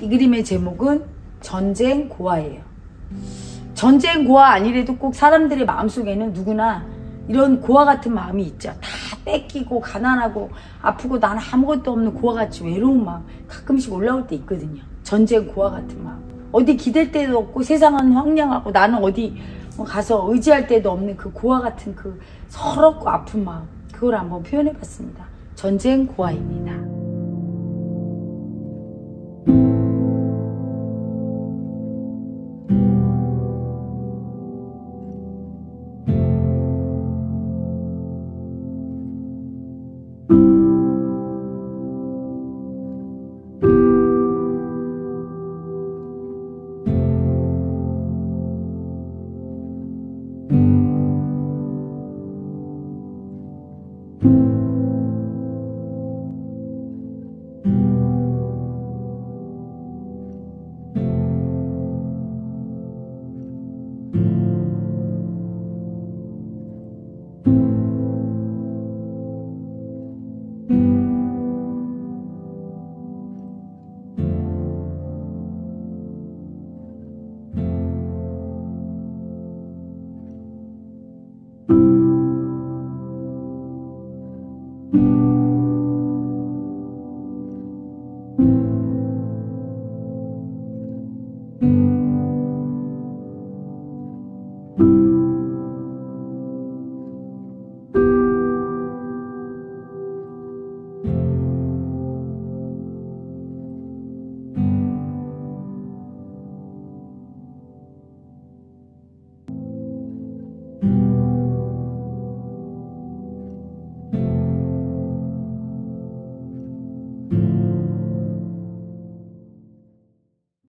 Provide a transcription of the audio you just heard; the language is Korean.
이 그림의 제목은 전쟁 고아예요. 전쟁 고아 아니래도 꼭 사람들의 마음속에는 누구나 이런 고아 같은 마음이 있죠. 다 뺏기고 가난하고 아프고 나는 아무것도 없는 고아같이 외로운 마음 가끔씩 올라올 때 있거든요. 전쟁 고아 같은 마음. 어디 기댈 데도 없고 세상은 황량하고 나는 어디 뭐 가서 의지할 데도 없는 그 고아 같은 그 서럽고 아픈 마음 그걸 한번 표현해 봤습니다. 전쟁 고아입니다.